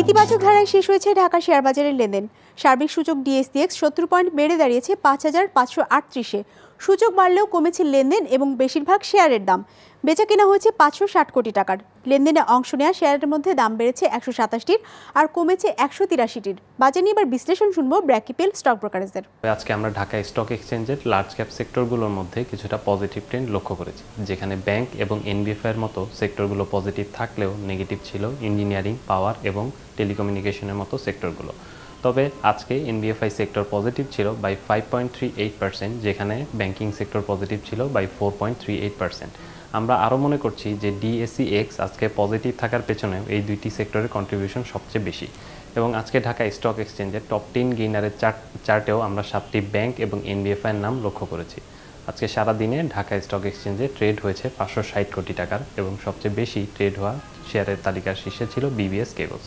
ইতিবাচক ধারায় শেষ হয়েছে ঢাকা শেয়ার বাজারের লেনদেন। সার্বিক সূচক ডিএসটিএক্স সত্তর পয়েন্ট বেড়ে দাঁড়িয়েছে পাঁচ হাজার পাঁচশো আটত্রিশে। সূচক বাড়লেও কমেছে লেনদেন এবং বেশিরভাগ শেয়ারের দাম। বেচা কেনা হয়েছে পাঁচশো ষাট কোটি টাকার। লেনদেনে অংশ নেওয়া শেয়ারের মধ্যে দাম বেড়েছে একশো সাতাশটির আর কমেছে একশো তিরাশিটির। বাজার নিয়ে এবার বিশ্লেষণ শুনব ব্র্যাকিপেল স্টক ব্রোকারেজদের আজকে আমরা ঢাকা স্টক এক্সচেঞ্জের লার্জ ক্যাপ সেক্টরগুলোর মধ্যে কিছুটা পজিটিভ ট্রেন্ড লক্ষ্য করেছি, যেখানে ব্যাংক এবং এনবিএফআই এর মতো সেক্টরগুলো পজিটিভ থাকলেও নেগেটিভ ছিল ইঞ্জিনিয়ারিং পাওয়ার এবং টেলিকমিউনিকেশনের মতো সেক্টরগুলো তবে আজকে এনবিএফআই সেক্টর পজিটিভ ছিল by five point three eight percent যেখানে ব্যাংকিং সেক্টর পজিটিভ ছিল by four point three eight percent আমরা আরও মনে করছি যে ডিএসসি এক্স আজকে পজিটিভ থাকার পেছনে এই দুইটি সেক্টরের কন্ট্রিবিউশন সবচেয়ে বেশি। এবং আজকে ঢাকা স্টক এক্সচেঞ্জের টপ টেন গেইনারের চার্ট চার্টেও আমরা সাতটি ব্যাংক এবং এনবিএফআই এর নাম লক্ষ্য করেছি। আজকে সারা দিনে ঢাকা স্টক এক্সচেঞ্জে ট্রেড হয়েছে পাঁচশো ষাট কোটি টাকার এবং সবচেয়ে বেশি ট্রেড হওয়া শেয়ারের তালিকার শীর্ষে ছিল বিবিএস কেবলস